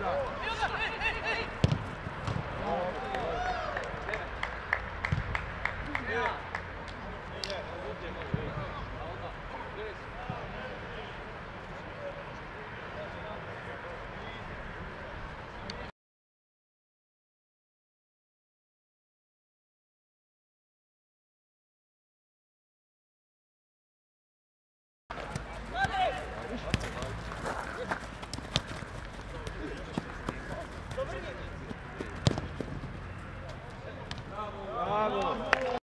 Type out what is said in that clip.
Yeah.